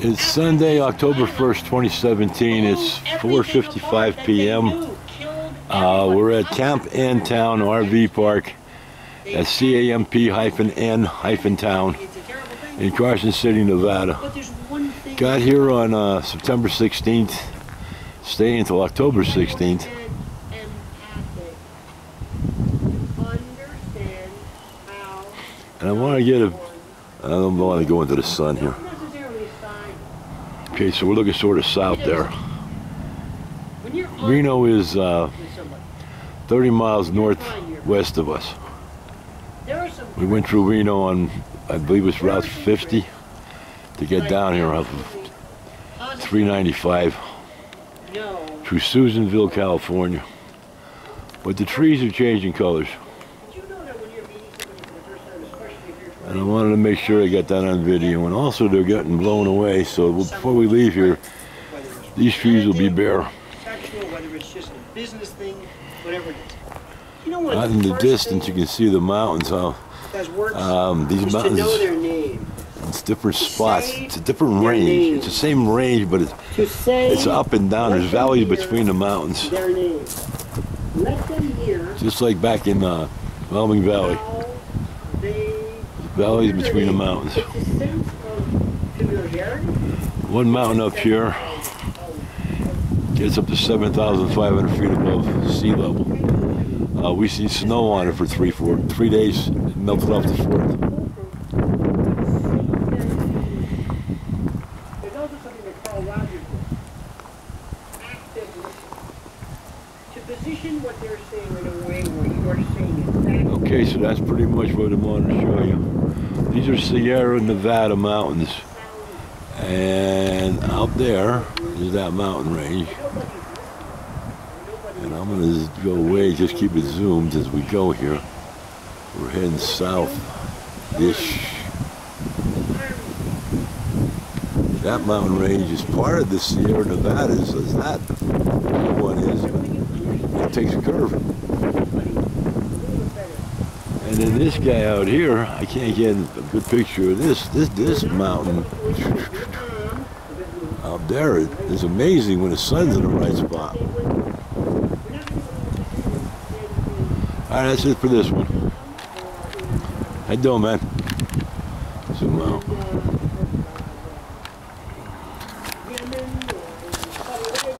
It's Sunday, October 1st, 2017. It's 4.55 p.m. Uh, we're at Camp N Town RV Park at CAMP-N-Town in Carson City, Nevada. Got here on uh, September 16th, staying until October 16th. And I want to get a, I don't want to go into the sun here. Okay, so we're looking sort of south there. Reno is uh, 30 miles northwest of us. We went through Reno on, I believe it's Route 50 to get down here off of 395 through Susanville, California. But the trees are changing colors. And I wanted to make sure I got that on video. And also they're getting blown away. So before we leave here, these trees will be bare. whether it's just a business thing, whatever it is. You know Out in the distance, you can see the mountains. How um, these know mountains, their name. it's different spots. It's a different range. It's the same range, but it's, it's up and down. There's valleys between the mountains. their name. Let them hear Just like back in uh, Wyoming Valley. Valleys between the mountains. One mountain up here gets up to 7,500 feet above sea level. Uh, we see snow on it for three, four, three days. It melted off the fourth. Okay, so that's pretty much what I wanted to show you. These are Sierra Nevada mountains. And out there is that mountain range. And I'm going to go away, just keep it zoomed as we go here. We're heading south-ish. That mountain range is part of the Sierra Nevadas, as that one is. It takes a curve. And then this guy out here, I can't get a good picture of this. This this mountain out there is amazing when the sun's in the right spot. All right, that's it for this one. How you doing, man? Zoom out.